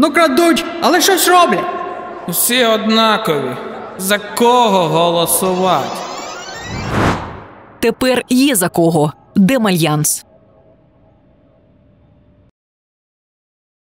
Ну крадуть, але щось роблять. Усі однакові. За кого голосувати? Тепер є за кого. Демальянс.